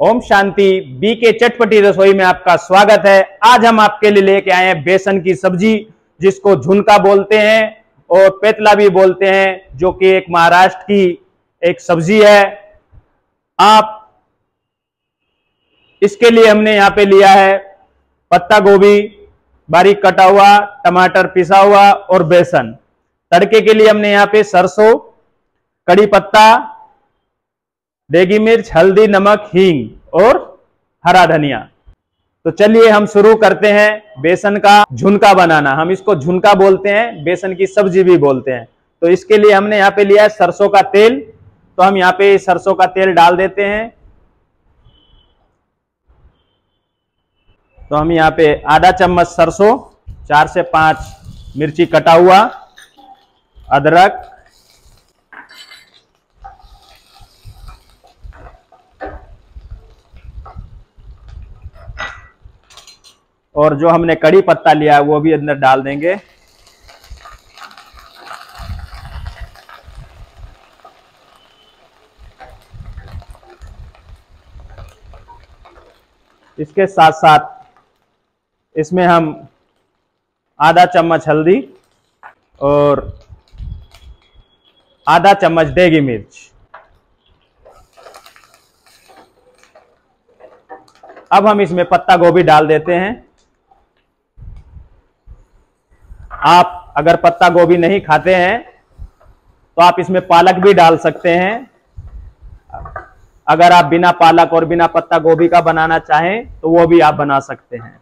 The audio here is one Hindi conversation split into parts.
ओम शांति बी के चटपटी रसोई में आपका स्वागत है। आज हम आपके लिए लेके आए हैं बेसन की सब्ज़ी, जिसको झुनका बोलते हैं और पेतला भी बोलते हैं, जो कि एक महाराष्ट्र की एक सब्ज़ी है। आप, इसके लिए हमने यहाँ पे लिया है पत्ता गोभी, बारीक कटा हुआ, टमाटर पिसा हुआ और बेसन। तड़के के लिए हमने यहाँ पे सरसों, कड़ी पत्ता देगी मिर्च, हल्दी, नमक, हींग और हरा धनिया। तो चलिए हम शुरू करते हैं बेसन का झुनका बनाना। हम इसको झुनका बोलते हैं, बेसन की सब्ज़ी भी बोलते हैं। तो इसके लिए हमने यहाँ पे लिया है सरसों का तेल। तो हम यहाँ पे सरसों का तेल डाल देते हैं। तो हम यहाँ पे आधा चम्मच सरसों, चार से पाँच मिर्ची कटा हुआ, अदरक और जो हमने कड़ी पत्ता लिया है, वो भी अंदर डाल देंगे। इसके साथ साथ इसमें हम आधा चम्मच हल्दी और आधा चम्मच देगी मिर्च। अब हम इसमें पत्ता गोभी डाल देते हैं। आप अगर पत्ता गोभी नहीं खाते हैं तो आप इसमें पालक भी डाल सकते हैं। अगर आप बिना पालक और बिना पत्ता गोभी का बनाना चाहें तो वो भी आप बना सकते हैं।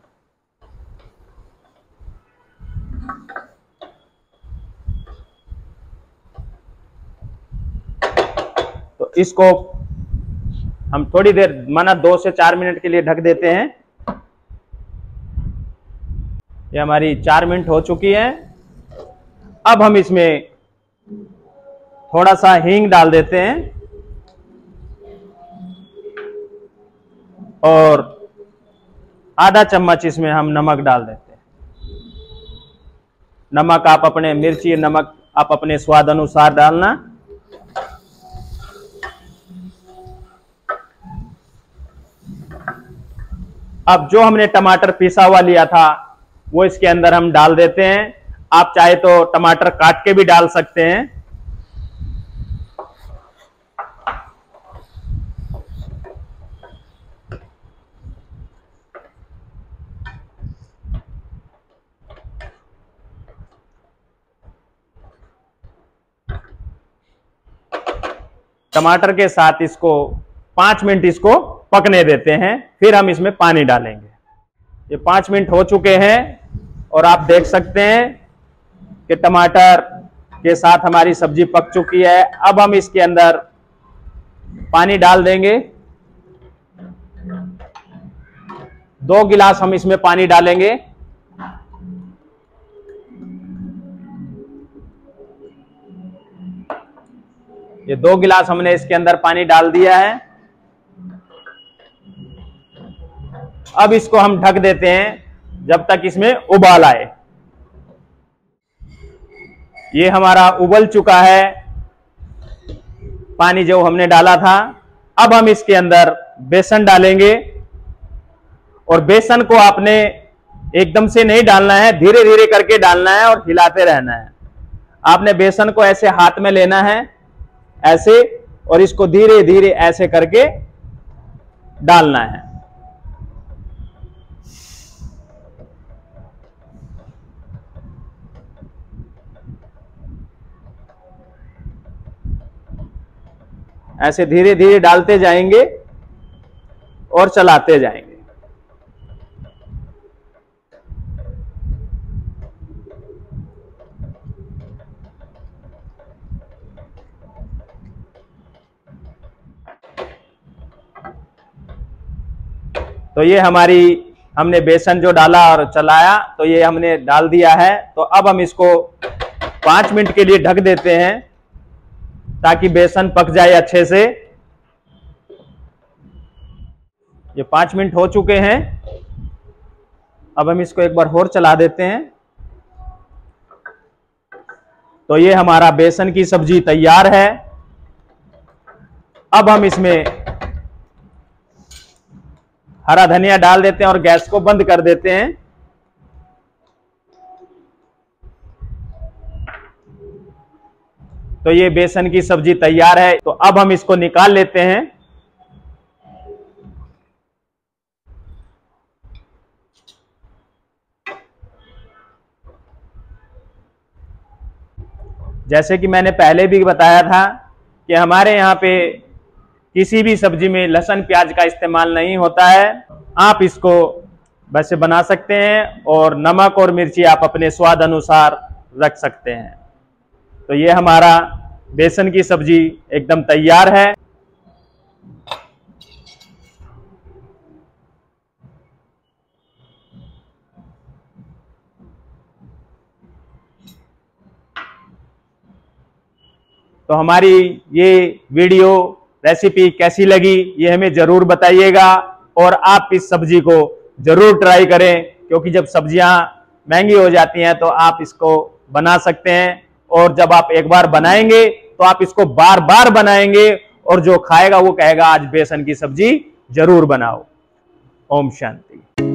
तो इसको हम थोड़ी देर, माना दो से चार मिनट के लिए ढक देते हैं। ये हमारी चार मिनट हो चुकी है। अब हम इसमें थोड़ा सा हींग डाल देते हैं। और आधा चम्मच इसमें हम नमक डाल देते हैं। नमक आप अपने मिर्ची, नमक आप अपने स्वाद अनुसार डालना। अब जो हमने टमाटर पीसा हुआ लिया था वो इसके अंदर हम डाल देते हैं। आप चाहे तो टमाटर काट के भी डाल सकते हैं। टमाटर के साथ इसको पाँच मिनट इसको पकने देते हैं। फिर हम इसमें पानी डालेंगे। ये पाँच मिनट हो चुके हैं और आप देख सकते हैं कि टमाटर के साथ हमारी सब्ज़ी पक चुकी है। अब हम इसके अंदर पानी डाल देंगे। दो गिलास हम इसमें पानी डालेंगे। ये दो गिलास हमने इसके अंदर पानी डाल दिया है। अब इसको हम ढक देते हैं जब तक इसमें उबाल आए। ये हमारा उबल चुका है। पानी जो हमने डाला था, अब हम इसके अंदर बेसन डालेंगे। और बेसन को आपने एकदम से नहीं डालना है धीरे धीरे करके डालना है और हिलाते रहना है। आपने बेसन को ऐसे हाथ में लेना है, ऐसे, और इसको धीरे धीरे ऐसे करके डालना है। ऐसे धीरे धीरे डालते जाएँगे और चलाते जाएँगे। तो ये हमारी, हमने बेसन जो डाला और चलाया तो ये हमने डाल दिया है। तो अब हम इसको पाँच मिनट के लिए ढक देते हैं। ताकि बेसन पक जाए अच्छे से। ये पाँच मिनट हो चुके हैं। अब हम इसको एक बार और चला देते हैं। तो ये हमारा बेसन की सब्ज़ी तैयार है। अब हम इसमें हरा धनिया डाल देते हैं और गैस को बंद कर देते हैं। तो ये बेसन की सब्ज़ी तैयार है। तो अब हम इसको निकाल लेते हैं। जैसे कि मैंने पहले भी बताया था कि हमारे यहाँ पे किसी भी सब्ज़ी में लहसुन प्याज का इस्तेमाल नहीं होता है। आप इसको वैसे बना सकते हैं और नमक और मिर्ची आप अपने स्वाद अनुसार रख सकते हैं। तो ये हमारा बेसन की सब्ज़ी एकदम तैयार है। तो हमारी ये वीडियो रेसिपी कैसी लगी, ये हमें ज़रूर बताइएगा और आप इस सब्ज़ी को ज़रूर ट्राई करें, क्योंकि जब सब्ज़ियाँ महँगी हो जाती हैं तो आप इसको बना सकते हैं। और जब आप एक बार बनाएँगे तो आप इसको बार बार बनाएँगे और जो खाएगा वो कहेगा, आज बेसन की सब्ज़ी ज़रूर बनाओ। ओम शांति।